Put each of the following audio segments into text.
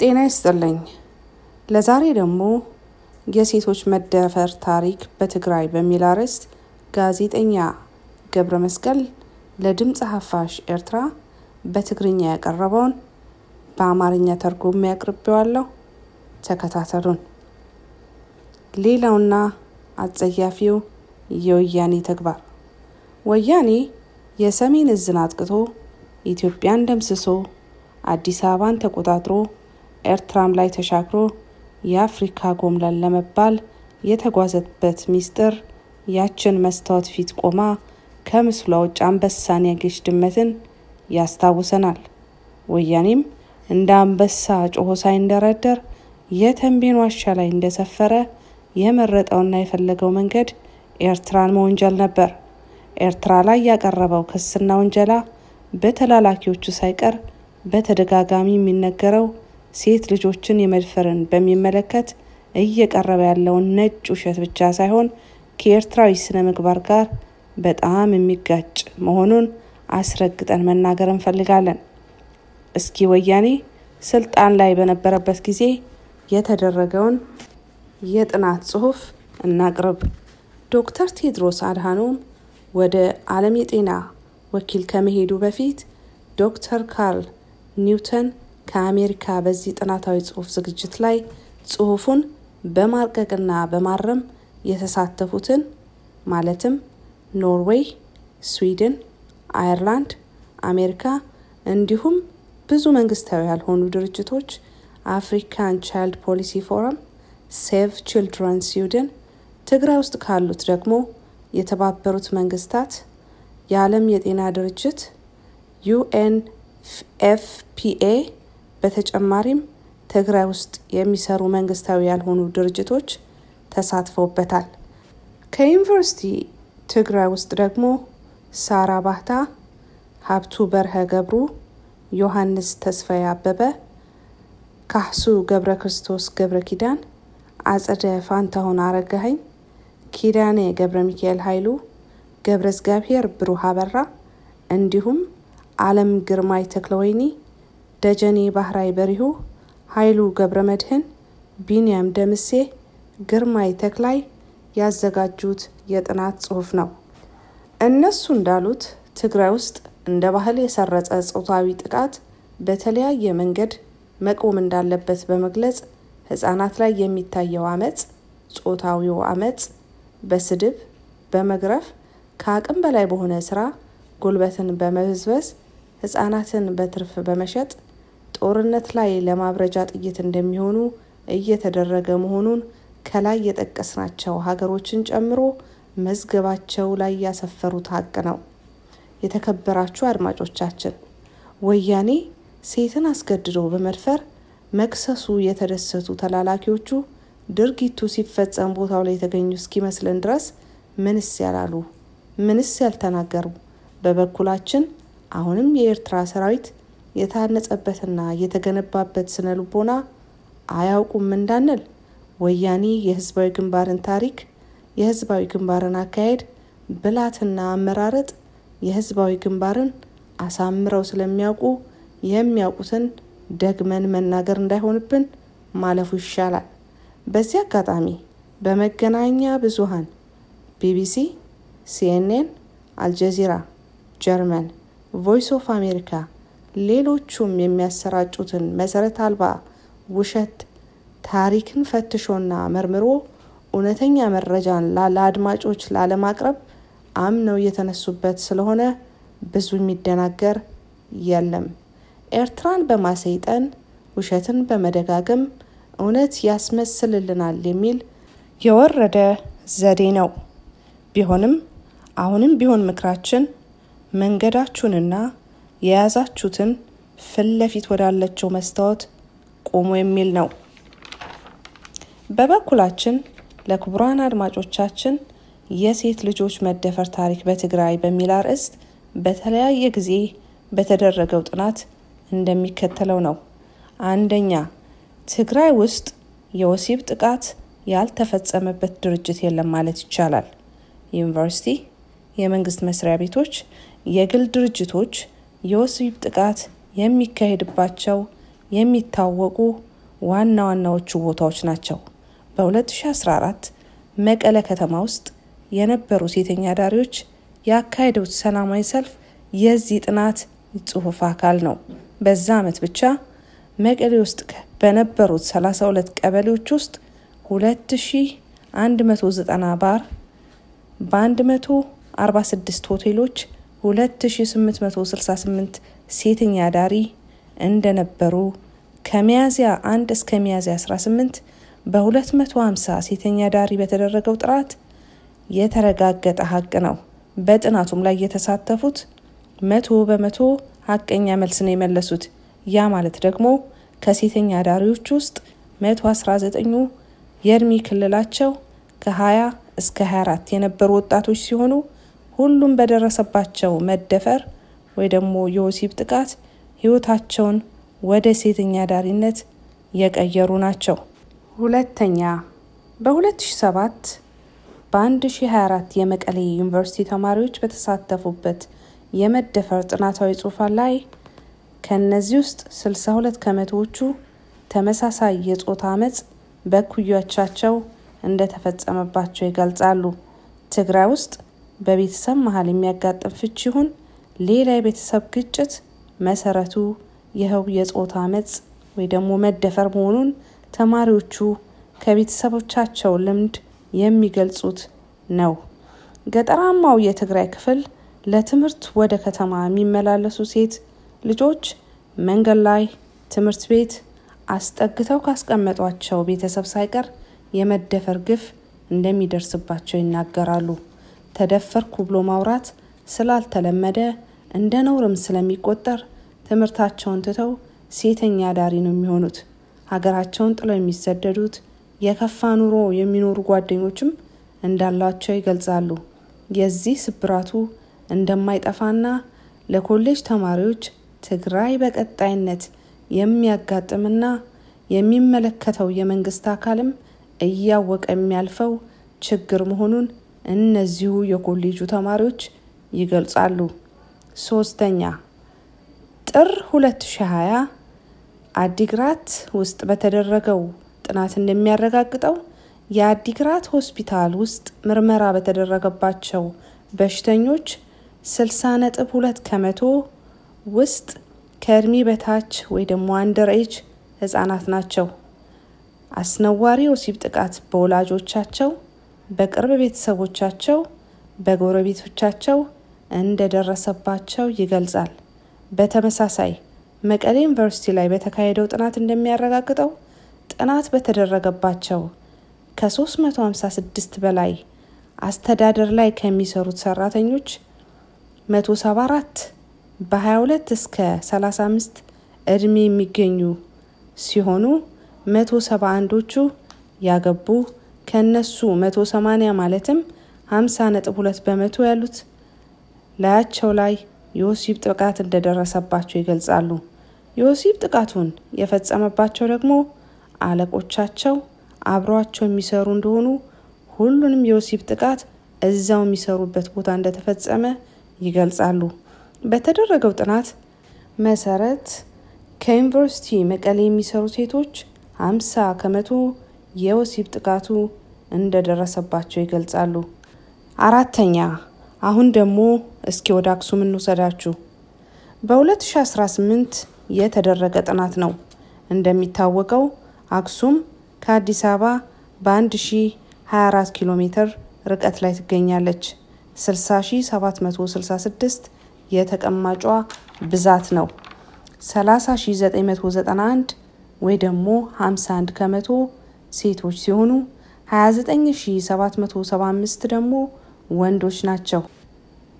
ጤና ይስጥልኝ። ለዛሬ ደግሞ የሴቶች መደፈር ታሪክ በትግራይ በሚል አርዕስት ጋዜጠኛ ገብረ መስቀል ለድምፀ ሀፋሽ ኤርትራ በትግርኛ ያቀረበውን በአማርኛ ተርጉሜ አቅርቤዋለሁ። ተከታተሉን። ሌላውና አጸያፊው የወያኔ ተግባር ወያኔ የሰሜን እዝን አጥቅቶ ኢትዮጵያን ደምስሶ አዲስ አበባን ተቆጣጥሮ ኤርትራም ላይ ተሻግሮ የአፍሪካ ጎምላን ለመባል የተጓዘበት ሚስጥር ያችን መስታወት ፊት ቆማ ከምስሏ ውጭ አንበሳን ያገች ድመትን ያስታውሰናል። ወያኔም እንደ አንበሳ ጮሆ ሳይንደረደር የተንቤን ዋሻ ላይ እንደሰፈረ የመረጠውና የፈለገው መንገድ ኤርትራን መወንጀል ነበር። ኤርትራ ላይ ያቀረበው ክስና ውንጀላ በተላላኪዎቹ ሳይቀር በተደጋጋሚ የሚነገረው ሴት ልጆችን የመድፈርን በሚመለከት እየቀረበ ያለውን ነጭ ውሸት ብቻ ሳይሆን ከኤርትራዊ ስነ ምግባር ጋር በጣም የሚጋጭ መሆኑን አስረግጠን መናገር እንፈልጋለን። እስኪ ወያኔ ስልጣን ላይ በነበረበት ጊዜ የተደረገውን የጥናት ጽሑፍ እናቅርብ። ዶክተር ቴድሮስ አድሃኖም ወደ ዓለም የጤና ወኪል ከመሄዱ በፊት ዶክተር ካርል ኒውተን ከአሜሪካ በዚህ ጥናታዊ ጽሑፍ ዝግጅት ላይ ጽሑፉን በማርቀቅና በማረም የተሳተፉትን ማለትም ኖርዌይ፣ ስዊድን፣ አየርላንድ፣ አሜሪካ እንዲሁም ብዙ መንግስታዊ ያልሆኑ ድርጅቶች African Child Policy Forum፣ Save Children Sweden፣ ትግራይ ውስጥ ካሉት ደግሞ የተባበሩት መንግስታት፣ የዓለም የጤና ድርጅት፣ UNFPA በተጨማሪም ትግራይ ውስጥ የሚሰሩ መንግስታዊ ያልሆኑ ድርጅቶች ተሳትፈውበታል። ከዩኒቨርሲቲ ትግራይ ውስጥ ደግሞ ሳራ ባህታ፣ ሀብቱ በርሀ ገብሩ፣ ዮሐንስ ተስፋዬ አበበ፣ ካህሱ ገብረ ክርስቶስ ገብረ ኪዳን፣ አጸደ ፋንታሁን አረጋኸኝ፣ ኪዳኔ ገብረ ሚካኤል ኃይሉ፣ ገብረ እግዚአብሔር ብሩህ አበራ እንዲሁም አለም ግርማይ ተክለወይኒ፣ ደጀኔ ባህራይ በሪሁ፣ ኃይሉ ገብረ መድህን፣ ቢንያም ደምሴ፣ ግርማይ ተክላይ ያዘጋጁት የጥናት ጽሑፍ ነው። እነሱ እንዳሉት ትግራይ ውስጥ እንደ ባህል የሰረጸ ጾታዊ ጥቃት በተለያየ መንገድ መቆም እንዳለበት በመግለጽ ህጻናት ላይ የሚታየው አመፅ፣ ጾታዊው አመፅ በስድብ፣ በመግረፍ፣ ከአቅም በላይ በሆነ ስራ ጉልበትን በመበዝበዝ ህጻናትን በትርፍ በመሸጥ ጦርነት ላይ ለማብረጃ ጥይት እንደሚሆኑ እየተደረገ መሆኑን ከላይ የጠቀስናቸው ሀገሮችን ጨምሮ መዝገባቸው ላይ ያሰፈሩት ሀቅ ነው። የተከበራችሁ አድማጮቻችን፣ ወያኔ ሴትን አስገድዶ በመድፈር መክሰሱ የተደሰቱ ተላላኪዎቹ ድርጊቱ ሲፈጸም ቦታው ላይ የተገኙ እስኪመስልን ድረስ ምንስ ያላሉ ምንስ ያልተናገሩ በበኩላችን አሁንም የኤርትራ ሰራዊት የታነጸበትና የተገነባበት ስነ ልቦና አያውቁም እንዳንል ወያኔ የህዝባዊ ግንባርን ታሪክ፣ የህዝባዊ ግንባርን አካሄድ፣ ብላትና አመራረጥ የህዝባዊ ግንባርን አሳምረው ስለሚያውቁ የሚያውቁትን ደግመን መናገር እንዳይሆንብን ማለፉ ይሻላል። በዚህ አጋጣሚ በመገናኛ ብዙሃን ቢቢሲ፣ ሲኤንኤን፣ አልጀዚራ ጀርመን፣ Voice of America፣ ሌሎቹም የሚያሰራጩትን መሰረት አልባ ውሸት ታሪክን ፈትሾና መርምሮ እውነተኛ መረጃን ለአድማጮች ላለማቅረብ አምነው የተነሱበት ስለሆነ ብዙ የሚደናገር የለም። ኤርትራን በማሰይጠን ውሸትን በመደጋገም እውነት ያስመስልልናል የሚል የወረደ ዘዴ ነው። ቢሆንም አሁንም ቢሆን ምክራችን መንገዳችሁንና የያዛችሁትን ፊት ለፊት ወዳለችው መስታወት ቁሙ የሚል ነው። በበኩላችን ለክቡራን አድማጮቻችን የሴት ልጆች መደፈር ታሪክ በትግራይ በሚል አርዕስት በተለያየ ጊዜ በተደረገው ጥናት እንደሚከተለው ነው። አንደኛ፣ ትግራይ ውስጥ የወሲብ ጥቃት ያልተፈጸመበት ድርጅት የለም ማለት ይቻላል። ዩኒቨርሲቲ፣ የመንግስት መስሪያ ቤቶች፣ የግል ድርጅቶች የወሲብ ጥቃት የሚካሄድባቸው የሚታወቁ ዋና ዋናዎቹ ቦታዎች ናቸው። በ2014 መቀለ ከተማ ውስጥ የነበሩ ሴተኛ አዳሪዎች ያካሄዱት ሰላማዊ ሰልፍ የዚህ ጥናት ጽሑፍ አካል ነው። በዛ ዓመት ብቻ መቀሌ ውስጥ በነበሩት 32 ቀበሌዎች ውስጥ 2190 ባር በ146 ሆቴሎች 2868 ሴተኛ አዳሪ እንደነበሩ ከሚያዝያ 1 እስከ ሚያዝያ 18 በ250 ሴተኛ አዳሪ በተደረገው ጥናት የተረጋገጠ ሀቅ ነው። በጥናቱም ላይ የተሳተፉት መቶ በመቶ ሀቀኛ መልስ ነው የመለሱት። ያ ማለት ደግሞ ከሴተኛ አዳሪዎች ውስጥ 119ኙ የእድሜ ክልላቸው ከ20 እስከ 24 የነበሩ ወጣቶች ሲሆኑ ሁሉም በደረሰባቸው መደፈር ወይ ደግሞ የወሲብ ጥቃት ህይወታቸውን ወደ ሴተኛ አዳሪነት የቀየሩ ናቸው። ሁለተኛ በ2007 በ1024 የመቀሌ ዩኒቨርሲቲ ተማሪዎች በተሳተፉበት የመደፈር ጥናታዊ ጽሑፍ ላይ ከእነዚህ ውስጥ 62 ከመቶዎቹ ተመሳሳይ የጾታ አመፅ በእኩዮቻቸው እንደተፈጸመባቸው ይገልጻሉ። ትግራይ ውስጥ በቤተሰብ መሀል የሚያጋጥም ፍቺ ይሁን ሌላ የቤተሰብ ግጭት መሰረቱ ይኸው የጾታ አመፅ ወይ ደግሞ መደፈር መሆኑን ተማሪዎቹ ከቤተሰቦቻቸው ልምድ የሚገልጹት ነው። ገጠራማው የትግራይ ክፍል ለትምህርት ወደ ከተማ የሚመላለሱ ሴት ልጆች መንገድ ላይ ትምህርት ቤት አስጠግተው ካስቀመጧቸው ቤተሰብ ሳይቀር የመደፈር ግፍ እንደሚደርስባቸው ይናገራሉ። ተደፈርኩ ብሎ ማውራት ስላልተለመደ እንደ ነውርም ስለሚቆጠር ትምህርታቸውን ትተው ሴተኛ አዳሪ ነው የሚሆኑት። ሀገራቸውን ጥለው የሚሰደዱት የከፋ ኑሮ የሚኖሩ ጓደኞችም እንዳላቸው ይገልጻሉ። የዚህ ስብራቱ እንደማይጠፋና ለኮሌጅ ተማሪዎች ትግራይ በቀጣይነት የሚያጋጥምና የሚመለከተው የመንግስት አካልም እያወቀ የሚያልፈው ችግር መሆኑን እነዚሁ የኮሌጁ ተማሪዎች ይገልጻሉ። ሶስተኛ ጥር 2020 አዲግራት ውስጥ በተደረገው ጥናት እንደሚያረጋግጠው የአዲግራት ሆስፒታል ውስጥ ምርመራ በተደረገባቸው በሽተኞች 60 ነጥብ ሁለት ከመቶ ውስጥ ከእድሜ በታች ወይ ደግሞ አንደር ኤጅ ህጻናት ናቸው። አስነዋሪ ወሲብ ጥቃት በወላጆቻቸው፣ በቅርብ ቤተሰቦቻቸው፣ በጎረቤቶቻቸው እንደደረሰባቸው ይገልጻል። በተመሳሳይ መቀሌ ዩኒቨርሲቲ ላይ በተካሄደው ጥናት እንደሚያረጋግጠው ጥናት በተደረገባቸው ከ356 በላይ አስተዳደር ላይ ከሚሰሩት ሰራተኞች 174 በ22 እስከ 35 እድሜ የሚገኙ ሲሆኑ 171ዎቹ ያገቡ ከነሱ 180 ማለትም 50.2 በመቶ ያሉት ላያቸው ላይ የወሲብ ጥቃት እንደደረሰባቸው ይገልጻሉ። የወሲብ ጥቃቱን የፈጸመባቸው ደግሞ አለቆቻቸው አብረዋቸው የሚሰሩ እንደሆኑ ሁሉንም የወሲብ ጥቃት እዛው የሚሰሩበት ቦታ እንደተፈጸመ ይገልጻሉ። በተደረገው ጥናት መሰረት ከዩኒቨርሲቲ መቀሌ የሚሰሩ ሴቶች 50 ከመቶ የወሲብ ጥቃቱ እንደደረሰባቸው ይገልጻሉ። አራተኛ አሁን ደግሞ እስኪ ወደ አክሱም እንውሰዳችሁ። በ2018 የተደረገ ጥናት ነው። እንደሚታወቀው አክሱም ከአዲስ አበባ በ1024 ኪሎ ሜትር ርቀት ላይ ትገኛለች። 60766 የተቀማጯ ብዛት ነው። 30991 ወይ ደግሞ 51 ከመቶ ሴቶች ሲሆኑ 29775 ደግሞ ወንዶች ናቸው።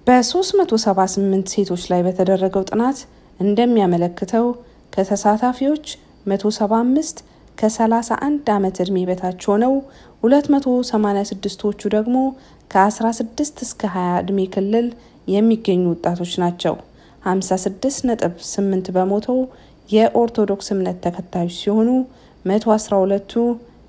በ378 ሴቶች ላይ በተደረገው ጥናት እንደሚያመለክተው ከተሳታፊዎች 175 ከ31 ዓመት ዕድሜ በታች ሆነው 286ቶቹ ደግሞ ከ16 እስከ 20 ዕድሜ ክልል የሚገኙ ወጣቶች ናቸው። 56 ነጥብ 8 በመቶ የኦርቶዶክስ እምነት ተከታዮች ሲሆኑ 112ቱ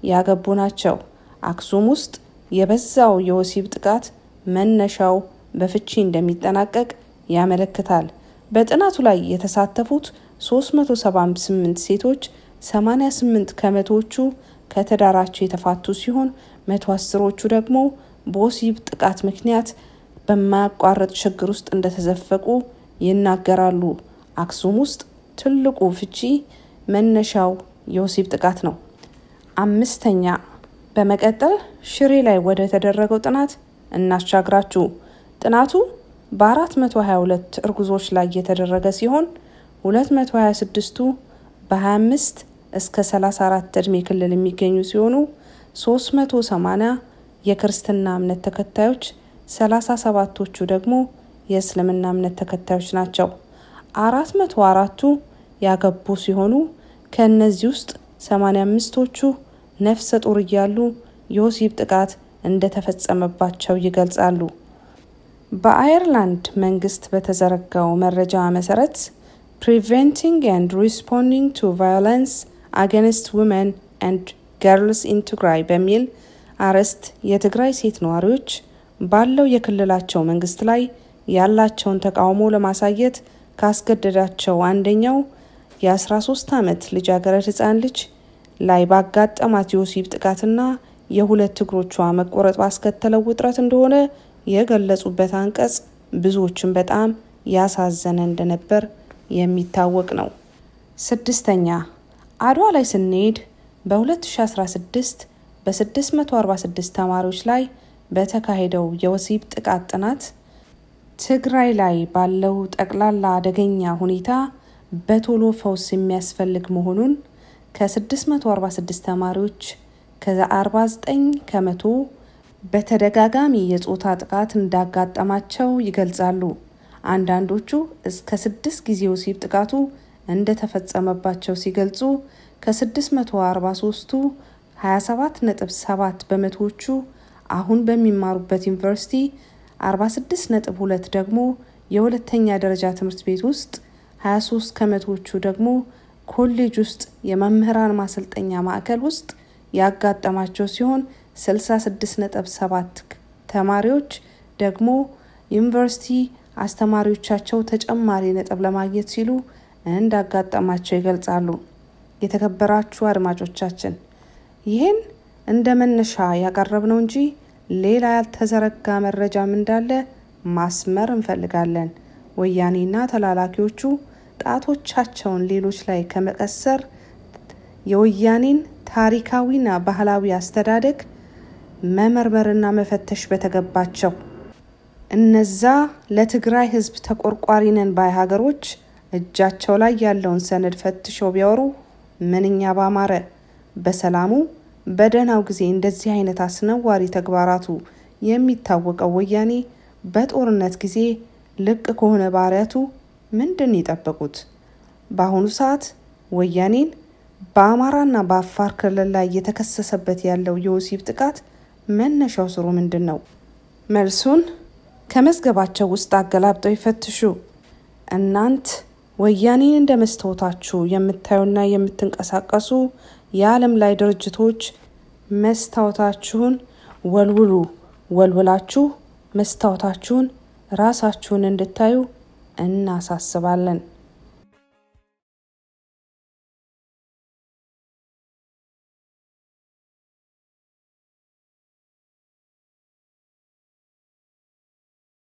ያገቡ ናቸው። አክሱም ውስጥ የበዛው የወሲብ ጥቃት መነሻው በፍቺ እንደሚጠናቀቅ ያመለክታል። በጥናቱ ላይ የተሳተፉት 378 ሴቶች 88 ከመቶዎቹ ከትዳራቸው የተፋቱ ሲሆን መቶ አስሮቹ ደግሞ በወሲብ ጥቃት ምክንያት በማያቋርጥ ችግር ውስጥ እንደተዘፈቁ ይናገራሉ። አክሱም ውስጥ ትልቁ ፍቺ መነሻው የወሲብ ጥቃት ነው። አምስተኛ በመቀጠል ሽሬ ላይ ወደ ተደረገው ጥናት እናሻግራችሁ። ጥናቱ በ422 እርጉዞች ላይ የተደረገ ሲሆን 226ቱ በ25 እስከ 34 ዕድሜ ክልል የሚገኙ ሲሆኑ 380 የክርስትና እምነት ተከታዮች፣ 37ቶቹ ደግሞ የእስልምና እምነት ተከታዮች ናቸው። 404ቱ ያገቡ ሲሆኑ ከእነዚህ ውስጥ 85ቶቹ ነፍሰ ጡር እያሉ የወሲብ ጥቃት እንደተፈጸመባቸው ይገልጻሉ። በአየርላንድ መንግስት በተዘረጋው መረጃ መሰረት preventing and responding to violence against women and girls in Tigray በሚል አርዕስት የትግራይ ሴት ነዋሪዎች ባለው የክልላቸው መንግስት ላይ ያላቸውን ተቃውሞ ለማሳየት ካስገደዳቸው አንደኛው የ13 ዓመት ልጃገረድ ህፃን ልጅ ላይ ባጋጠማት የወሲብ ጥቃትና የሁለት እግሮቿ መቆረጥ ባስከተለው ውጥረት እንደሆነ የገለጹበት አንቀጽ ብዙዎችን በጣም ያሳዘነ እንደነበር የሚታወቅ ነው። ስድስተኛ አድዋ ላይ ስንሄድ በ2016 በ646 ተማሪዎች ላይ በተካሄደው የወሲብ ጥቃት ጥናት ትግራይ ላይ ባለው ጠቅላላ አደገኛ ሁኔታ በቶሎ ፈውስ የሚያስፈልግ መሆኑን ከ646 ተማሪዎች ከ49 ከመቶ በተደጋጋሚ የጾታ ጥቃት እንዳጋጠማቸው ይገልጻሉ። አንዳንዶቹ እስከ ስድስት ጊዜ ወሲብ ጥቃቱ እንደተፈጸመባቸው ሲገልጹ ከ643ቱ 27.7 በመቶዎቹ አሁን በሚማሩበት ዩኒቨርሲቲ፣ 46.2 ደግሞ የሁለተኛ ደረጃ ትምህርት ቤት ውስጥ፣ 23 ከመቶዎቹ ደግሞ ኮሌጅ ውስጥ የመምህራን ማሰልጠኛ ማዕከል ውስጥ ያጋጠማቸው ሲሆን 66.7 ተማሪዎች ደግሞ ዩኒቨርሲቲ አስተማሪዎቻቸው ተጨማሪ ነጥብ ለማግኘት ሲሉ እንዳጋጠማቸው ይገልጻሉ። የተከበራችሁ አድማጮቻችን ይህን እንደ መነሻ ያቀረብነው እንጂ ሌላ ያልተዘረጋ መረጃም እንዳለ ማስመር እንፈልጋለን። ወያኔና ተላላኪዎቹ ጣቶቻቸውን ሌሎች ላይ ከመቀሰር የወያኔን ታሪካዊና ባህላዊ አስተዳደግ መመርመርና መፈተሽ በተገባቸው እነዛ ለትግራይ ሕዝብ ተቆርቋሪ ነን ባይ ሀገሮች እጃቸው ላይ ያለውን ሰነድ ፈትሸው ቢያወሩ ምንኛ ባማረ። በሰላሙ በደህናው ጊዜ እንደዚህ አይነት አስነዋሪ ተግባራቱ የሚታወቀው ወያኔ በጦርነት ጊዜ ልቅ ከሆነ ባህሪያቱ ምንድን የጠበቁት? በአሁኑ ሰዓት ወያኔን በአማራና በአፋር ክልል ላይ እየተከሰሰበት ያለው የወሲብ ጥቃት መነሻው ስሩ ምንድን ነው? መልሱን ከመዝገባቸው ውስጥ አገላብጠው ይፈትሹ። እናንት ወያኔን እንደ መስታወታችሁ የምታዩና የምትንቀሳቀሱ የዓለም ላይ ድርጅቶች መስታወታችሁን ወልውሉ። ወልውላችሁ መስታወታችሁን ራሳችሁን እንድታዩ እናሳስባለን።